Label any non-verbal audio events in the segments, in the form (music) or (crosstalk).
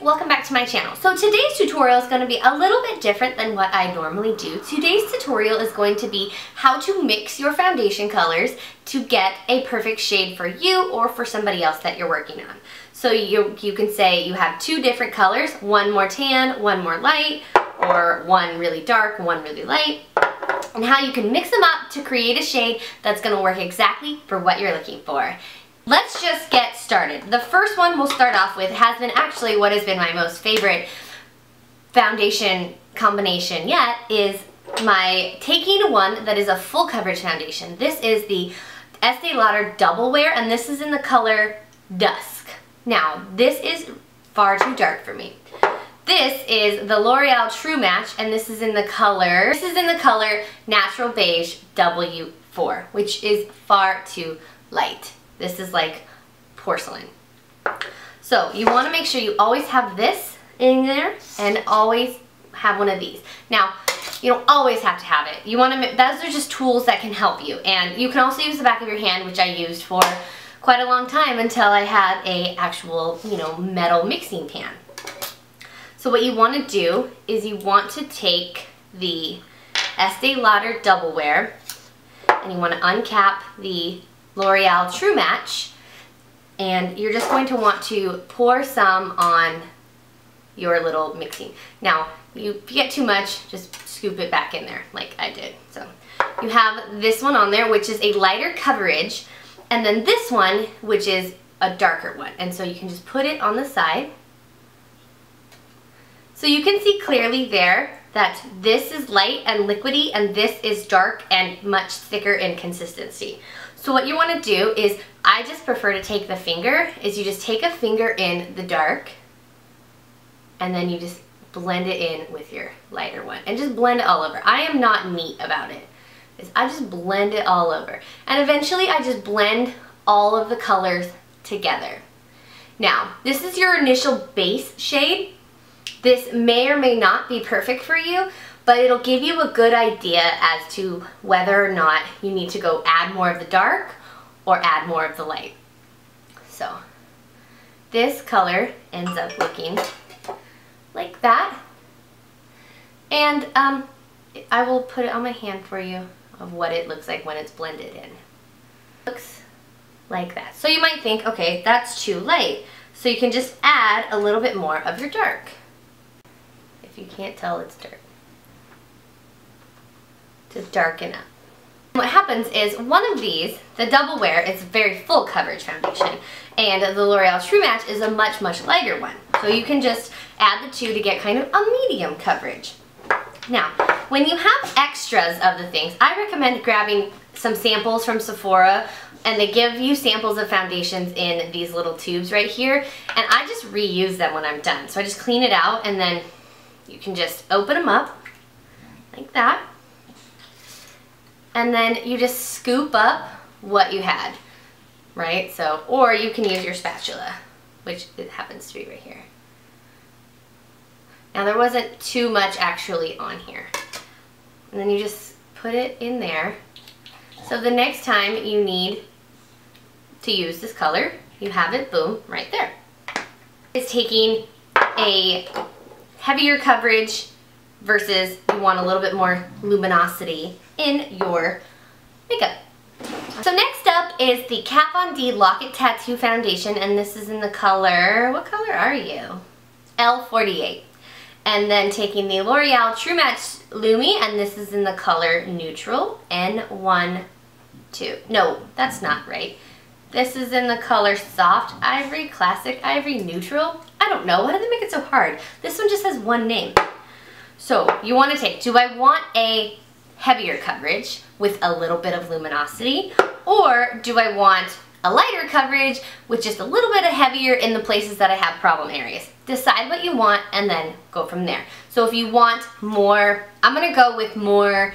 welcome back to my channel. So today's tutorial is going to be a little bit different than what I normally do. Today's tutorial is going to be how to mix your foundation colors to get a perfect shade for you or for somebody else that you're working on. So you, you can say you have two different colors, one more tan, one more light, or one really dark, one really light, and how you can mix them up to create a shade that's going to work exactly for what you're looking for. Let's just get started. The first one we'll start off with has been actually what has been my most favorite foundation combination yet is my taking one that is a full coverage foundation. This is the Estee Lauder Double Wear and this is in the color Dusk. Now this is far too dark for me. This is the L'Oreal True Match and this is in the color, this is in the color Natural Beige W4 which is far too light. This is like porcelain. So you want to make sure you always have this in there and always have one of these. Now, you don't always have to have it. You want to, those are just tools that can help you. And you can also use the back of your hand, which I used for quite a long time until I had a actual, you know, metal mixing pan. So what you want to do is you want to take the Estee Lauder Double Wear and you want to uncap the L'Oreal True Match and you're just going to want to pour some on your little mixing. Now, you, if you get too much, just scoop it back in there like I did. So you have this one on there, which is a lighter coverage, and then this one, which is a darker one. And so you can just put it on the side. So you can see clearly there that this is light and liquidy and this is dark and much thicker in consistency. So what you want to do is, I just prefer to take the finger, is you just take a finger in the dark and then you just blend it in with your lighter one and just blend it all over. I am not neat about it. I just blend it all over. And eventually I just blend all of the colors together. Now, this is your initial base shade. This may or may not be perfect for you, but it'll give you a good idea as to whether or not you need to go add more of the dark or add more of the light. So this color ends up looking like that. And um, I will put it on my hand for you of what it looks like when it's blended in. Looks like that. So you might think, okay, that's too light. So you can just add a little bit more of your dark. If you can't tell, it's dark to darken up. What happens is one of these, the Double Wear, is very full coverage foundation and the L'Oreal True Match is a much, much lighter one. So you can just add the two to get kind of a medium coverage. Now, when you have extras of the things, I recommend grabbing some samples from Sephora and they give you samples of foundations in these little tubes right here and I just reuse them when I'm done. So I just clean it out and then you can just open them up like that and then you just scoop up what you had, right? So, or you can use your spatula, which it happens to be right here. Now there wasn't too much actually on here. And then you just put it in there. So the next time you need to use this color, you have it, boom, right there. It's taking a heavier coverage versus you want a little bit more luminosity in your makeup. So next up is the Kat Von D Lock It Tattoo Foundation and this is in the color, what color are you? L48. And then taking the L'Oreal True Match Lumi and this is in the color Neutral N1 2. No, that's not right. This is in the color Soft Ivory, Classic Ivory, Neutral. I don't know, why did they make it so hard? This one just has one name. So you want to take, do I want a heavier coverage with a little bit of luminosity or do I want a lighter coverage with just a little bit of heavier in the places that I have problem areas. Decide what you want and then go from there. So if you want more, I'm gonna go with more,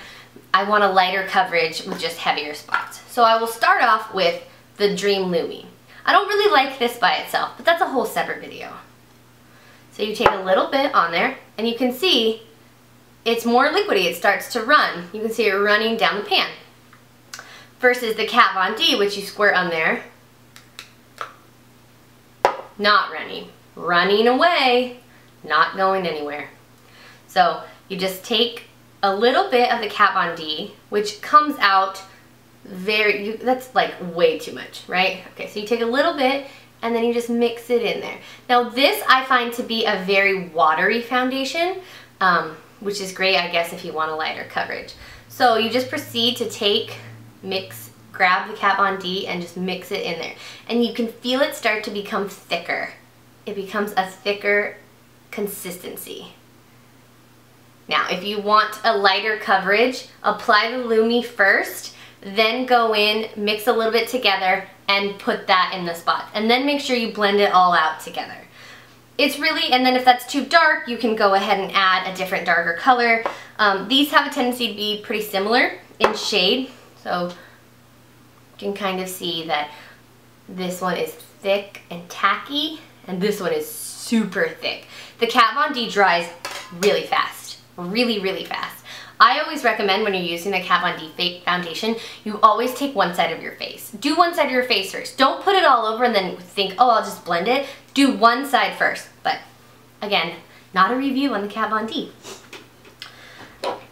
I want a lighter coverage with just heavier spots. So I will start off with the Dream Lumi. I don't really like this by itself, but that's a whole separate video. So you take a little bit on there and you can see it's more liquidy. It starts to run. You can see it running down the pan. Versus the Kat Von D, which you squirt on there, not running. running away, not going anywhere. So you just take a little bit of the Kat Von D, which comes out very, you, that's like way too much, right? Okay, so you take a little bit and then you just mix it in there. Now this I find to be a very watery foundation, um, which is great, I guess, if you want a lighter coverage. So you just proceed to take, mix, grab the Kat Von D and just mix it in there. And you can feel it start to become thicker. It becomes a thicker consistency. Now, if you want a lighter coverage, apply the Lumi first, then go in, mix a little bit together, and put that in the spot. And then make sure you blend it all out together. It's really, and then if that's too dark, you can go ahead and add a different darker color. Um, these have a tendency to be pretty similar in shade, so you can kind of see that this one is thick and tacky, and this one is super thick. The Kat Von D dries really fast, really, really fast. I always recommend when you're using the Kat Von D foundation, you always take one side of your face. Do one side of your face first. Don't put it all over and then think, oh, I'll just blend it. Do one side first. But again, not a review on the Kat Von D.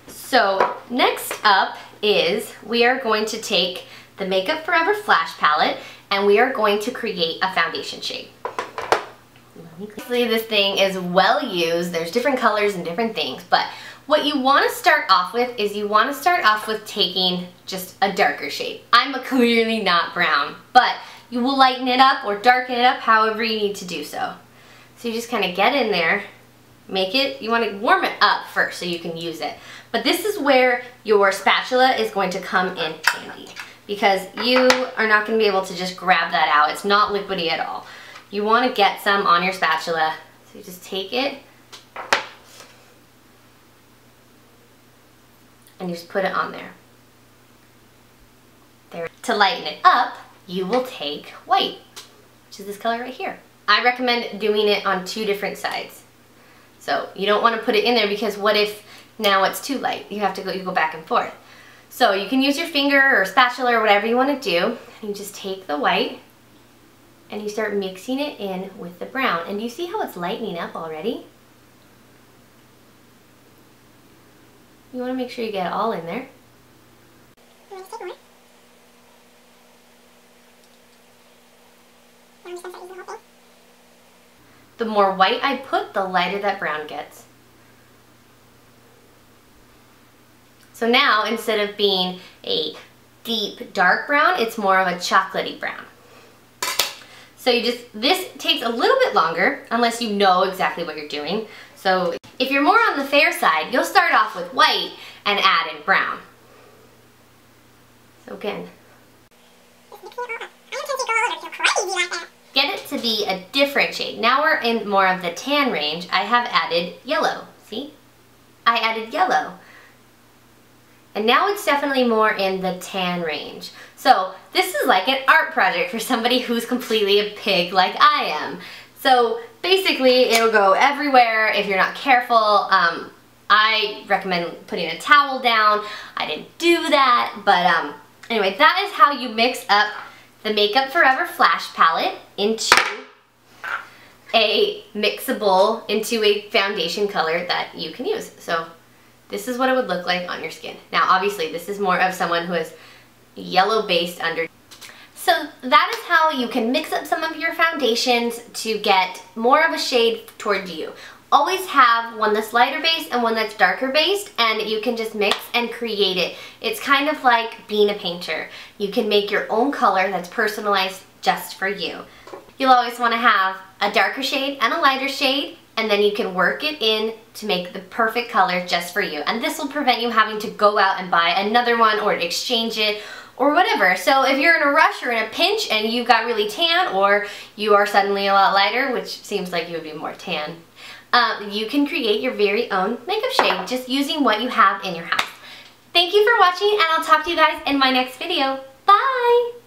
So next up is we are going to take the Makeup Forever Flash Palette and we are going to create a foundation shade. Obviously this thing is well used, there's different colors and different things, but what you want to start off with is you want to start off with taking just a darker shade. I'm (laughs) clearly not brown, but you will lighten it up or darken it up however you need to do so. So you just kind of get in there, make it, you want to warm it up first so you can use it. But this is where your spatula is going to come in handy because you are not going to be able to just grab that out. It's not liquidy at all. You want to get some on your spatula. So you just take it and you just put it on there. There. To lighten it up, you will take white, which is this color right here. I recommend doing it on two different sides. So you don't want to put it in there because what if now it's too light? You have to go, you go back and forth. So you can use your finger or spatula or whatever you want to do. You just take the white and you start mixing it in with the brown. And do you see how it's lightening up already? You want to make sure you get it all in there. The more white I put, the lighter that brown gets. So now, instead of being a deep dark brown, it's more of a chocolatey brown. So you just, this takes a little bit longer, unless you know exactly what you're doing. So if you're more on the fair side, you'll start off with white and add in brown. So again. Get it to be a different shade. Now we're in more of the tan range. I have added yellow. See? I added yellow. And now it's definitely more in the tan range. So this is like an art project for somebody who's completely a pig like I am. So basically it'll go everywhere if you're not careful. Um, I recommend putting a towel down. I didn't do that, but um, anyway, that is how you mix up the Makeup Forever Flash Palette into a mixable, into a foundation color that you can use. So this is what it would look like on your skin. Now obviously this is more of someone who is yellow based under so that is how you can mix up some of your foundations to get more of a shade towards you. Always have one that's lighter based and one that's darker based and you can just mix and create it. It's kind of like being a painter. You can make your own color that's personalized just for you. You'll always want to have a darker shade and a lighter shade and then you can work it in to make the perfect color just for you. And this will prevent you having to go out and buy another one or exchange it or whatever. So if you're in a rush or in a pinch and you've got really tan or you are suddenly a lot lighter, which seems like you would be more tan, um, you can create your very own makeup shade just using what you have in your house. Thank you for watching and I'll talk to you guys in my next video. Bye!